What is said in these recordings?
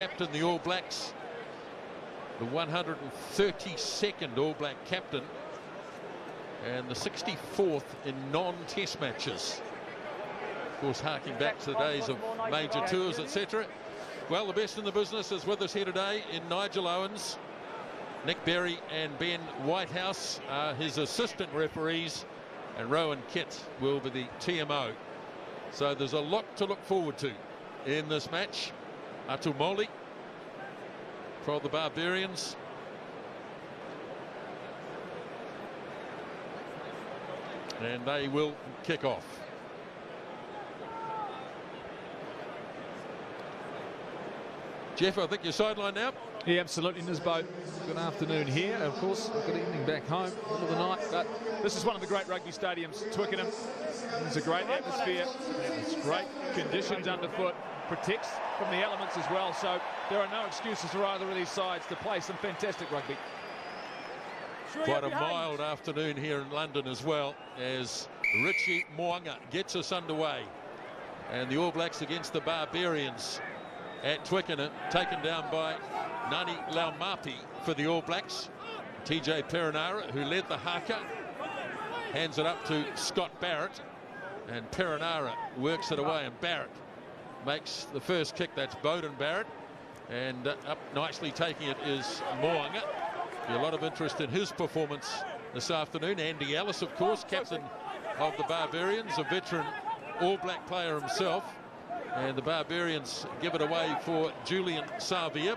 captain the All Blacks, the 132nd All Black captain, and the 64th in non-test matches. Of course, harking back to the days of major tours, etc. Well, the best in the business is with us here today in Nigel Owens. Nick Berry and Ben Whitehouse are his assistant referees, and Rowan Kitt will be the TMO. So there's a lot to look forward to in this match. Atumoli for the Barbarians. And they will kick off. Jeff, I think you're sideline now. Yeah, absolutely. Nisbo, good afternoon here. Of course, good evening back home, middle of the night. But this is one of the great rugby stadiums, Twickenham. It's a great atmosphere. It's great conditions underfoot. Protects from the elements as well. So there are no excuses for either of these sides to play some fantastic rugby. Quite a mild afternoon here in London as well as Richie Mo'unga gets us underway. And the All Blacks against the Barbarians at Twickenham, taken down by Ngani Laumape for the All Blacks. TJ Perenara, who led the haka, hands it up to Scott Barrett. And Perenara works it away, and Barrett makes the first kick. That's Beauden Barrett. And uh, up nicely taking it is Mo'unga. A lot of interest in his performance this afternoon. Andy Ellis, of course, captain of the Barbarians, a veteran All Black player himself. And the Barbarians give it away for Julian Savea.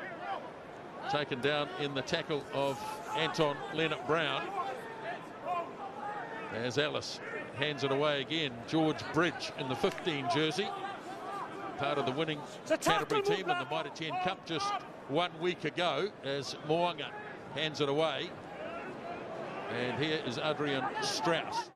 Taken down in the tackle of Anton Lienert-Brown. As Ellis hands it away again. George Bridge in the 15 jersey. Part of the winning Canterbury team in the Mitre 10 Cup just one week ago as Mo'unga hands it away. And here is Adrian Strauss.